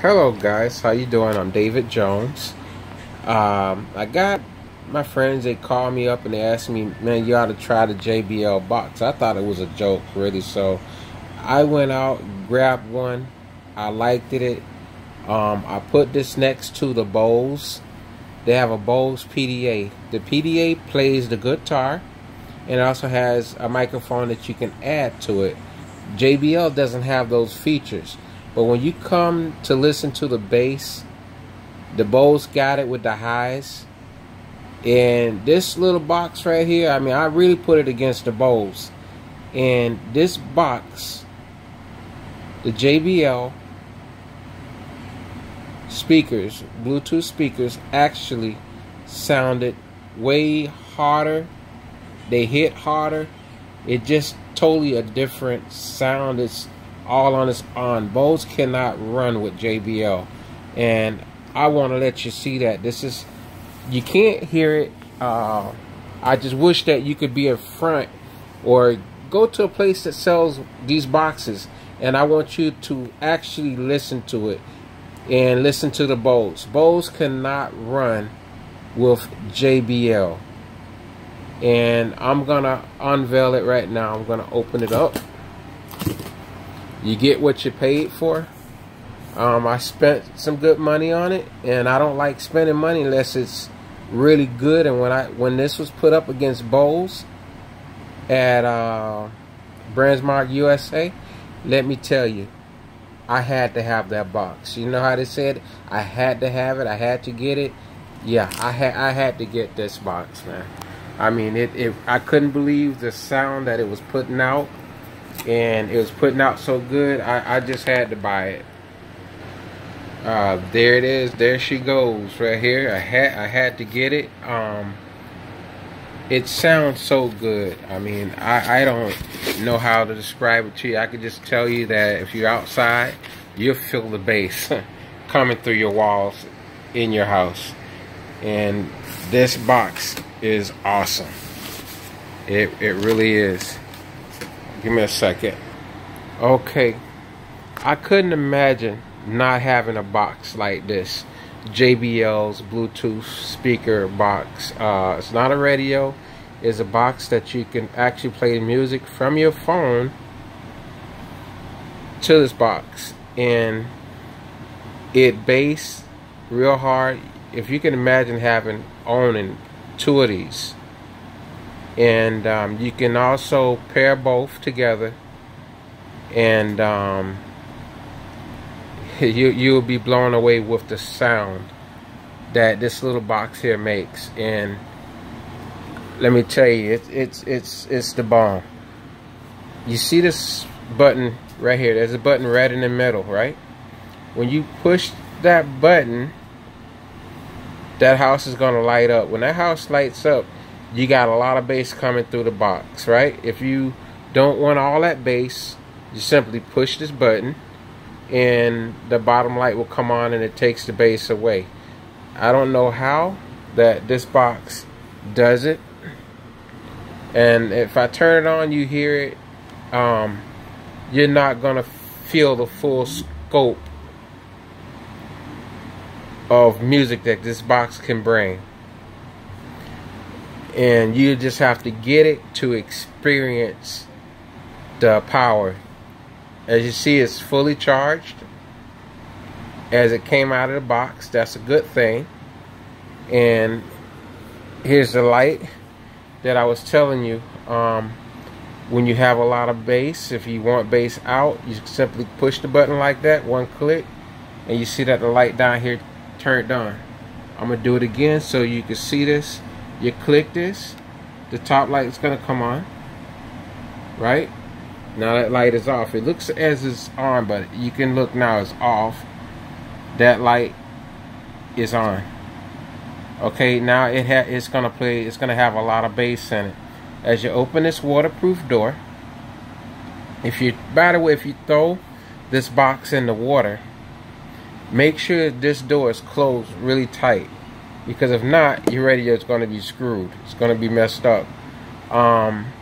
Hello guys, how you doing? I'm David Jones. Um, I got my friends, they called me up and they asked me, man, you ought to try the JBL box. I thought it was a joke, really. So I went out, grabbed one. I liked it. Um, I put this next to the Bose. They have a Bose PDA. The PDA plays the guitar and also has a microphone that you can add to it. JBL doesn't have those features. But when you come to listen to the bass, the Bose got it with the highs. And this little box right here, I mean, I really put it against the Bose. And this box, the JBL speakers, Bluetooth speakers, actually sounded way harder. They hit harder. It just totally a different sound. It's all on its on. Bose cannot run with JBL. And I want to let you see that. This is you can't hear it. Uh, I just wish that you could be in front or go to a place that sells these boxes and I want you to actually listen to it and listen to the Bose. Bose cannot run with JBL. And I'm gonna unveil it right now. I'm gonna open it up. You get what you paid for. Um, I spent some good money on it, and I don't like spending money unless it's really good. And when I when this was put up against Bose at uh, BrandsMart USA, let me tell you, I had to have that box. You know how they said I had to have it. I had to get it. Yeah, I had I had to get this box, man. I mean, it, it I couldn't believe the sound that it was putting out, and it was putting out so good. I I just had to buy it. Uh, there it is. There she goes right here. I had I had to get it. Um, it sounds so good. I mean, I I don't know how to describe it to you. I could just tell you that if you're outside, you'll feel the bass coming through your walls in your house. And this box is awesome. It it really is. Give me a second. Okay. I couldn't imagine not having a box like this. JBL's Bluetooth speaker box. Uh, it's not a radio. It's a box that you can actually play music from your phone to this box. And it bass real hard. If you can imagine having owning two of these. And um, you can also pair both together. And um, you you'll be blown away with the sound that this little box here makes. And let me tell you it's it's it's it's the bomb. You see this button right here? There's a button right in the middle right? When you push that button that house is going to light up. When that house lights up you got a lot of bass coming through the box right if you don't want all that bass you simply push this button and the bottom light will come on and it takes the bass away. I don't know how that this box does it. And if I turn it on, you hear it. Um, you're not going to feel the full scope of music that this box can bring. And you just have to get it to experience the power as you see, it's fully charged as it came out of the box. That's a good thing. And here's the light that I was telling you. Um, when you have a lot of bass, if you want bass out, you simply push the button like that, one click, and you see that the light down here turned on. I'm gonna do it again so you can see this. You click this, the top light is gonna come on, right? Now that light is off. It looks as it's on, but you can look now it's off. That light is on. Okay, now it ha it's gonna play. It's gonna have a lot of bass in it. As you open this waterproof door, if you, by the way, if you throw this box in the water, make sure this door is closed really tight, because if not, your radio is going to be screwed. It's going to be messed up. Um,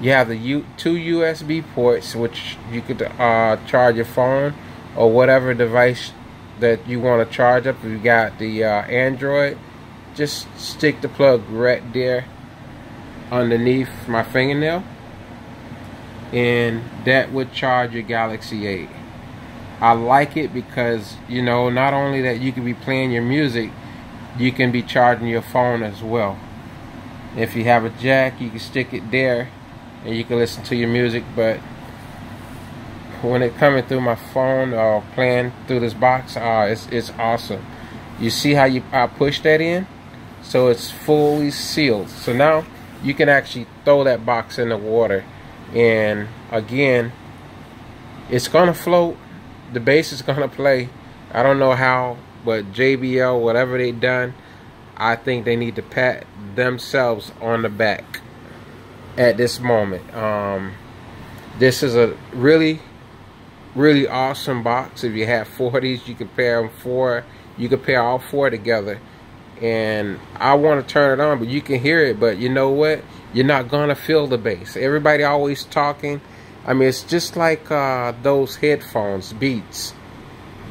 you have the U two USB ports which you could uh, charge your phone or whatever device that you want to charge up, if you got the uh, Android, just stick the plug right there underneath my fingernail and that would charge your Galaxy 8. I like it because you know not only that you can be playing your music, you can be charging your phone as well. If you have a jack, you can stick it there and you can listen to your music, but when it coming through my phone or playing through this box, uh, it's, it's awesome. You see how you I push that in? So it's fully sealed. So now you can actually throw that box in the water and again, it's going to float. The bass is going to play. I don't know how, but JBL, whatever they done, I think they need to pat themselves on the back at this moment. Um, this is a really really awesome box. If you have four of these, you can pair them four. You can pair all four together. And I want to turn it on, but you can hear it. But you know what? You're not gonna feel the bass. Everybody always talking. I mean, it's just like uh, those headphones, Beats.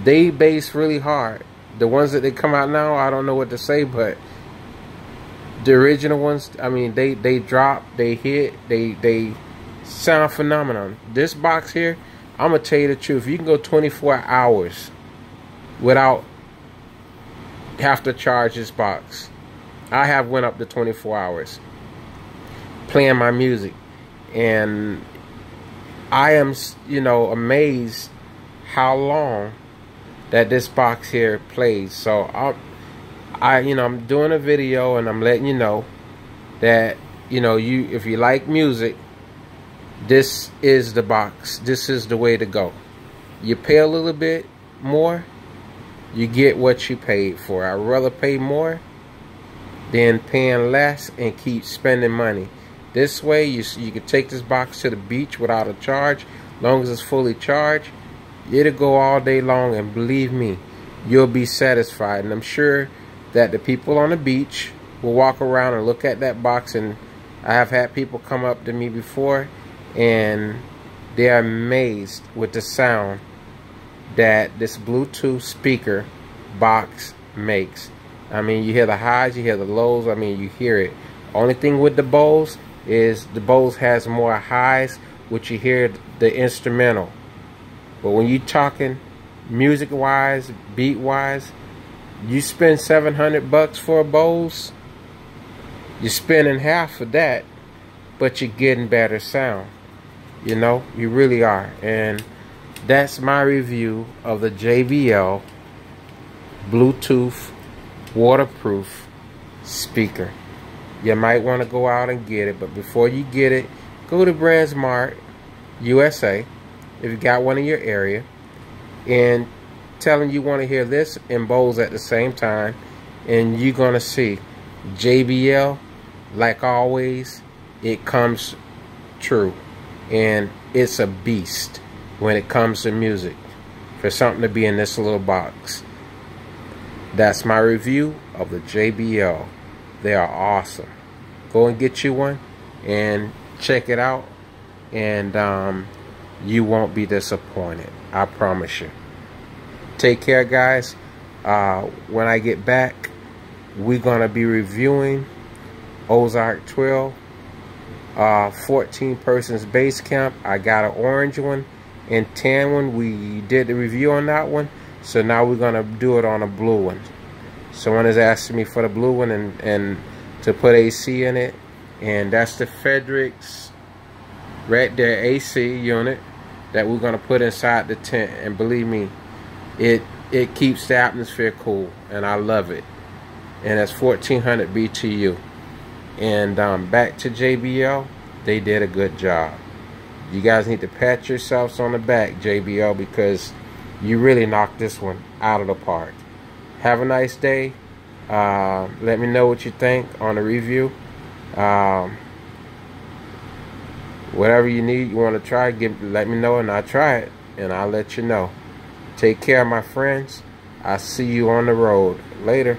They bass really hard. The ones that they come out now, I don't know what to say, but the original ones, I mean, they they drop, they hit, they they sound phenomenal. This box here I'm gonna tell you the truth. You can go 24 hours without have to charge this box. I have went up to 24 hours playing my music, and I am, you know, amazed how long that this box here plays. So I'm, I, you know, I'm doing a video and I'm letting you know that you know you if you like music this is the box. This is the way to go. You pay a little bit more you get what you paid for. I'd rather pay more than paying less and keep spending money. This way you you can take this box to the beach without a charge long as it's fully charged it'll go all day long and believe me you'll be satisfied and i'm sure that the people on the beach will walk around and look at that box and i have had people come up to me before and they are amazed with the sound that this Bluetooth speaker box makes. I mean, you hear the highs, you hear the lows. I mean, you hear it. Only thing with the Bose is the Bose has more highs, which you hear the instrumental. But when you talking music-wise, beat-wise, you spend 700 bucks for a Bose, you're spending half of that, but you're getting better sound. You know, you really are. And that's my review of the JBL Bluetooth waterproof speaker. You might want to go out and get it, but before you get it, go to BrandsMart USA if you got one in your area and telling you want to hear this and Bose at the same time and you're going to see JBL like always it comes true and it's a beast when it comes to music for something to be in this little box. That's my review of the JBL. They are awesome. Go and get you one and check it out and um, you won't be disappointed. I promise you. Take care, guys. Uh, when I get back, we're going to be reviewing Ozark 12 uh, 14 persons base camp. I got an orange one and tan one. We did the review on that one. So now we're going to do it on a blue one. Someone is asking me for the blue one and, and to put AC in it. And that's the Fredericks right there AC unit that we're going to put inside the tent. And believe me, it it keeps the atmosphere cool. And I love it. And that's 1400 BTU. And um, back to JBL, they did a good job. You guys need to pat yourselves on the back, JBL, because you really knocked this one out of the park. Have a nice day. Uh, let me know what you think on the review. Um, whatever you need, you want to try, give let me know and I'll try it and I'll let you know. Take care, my friends. I'll see you on the road. Later.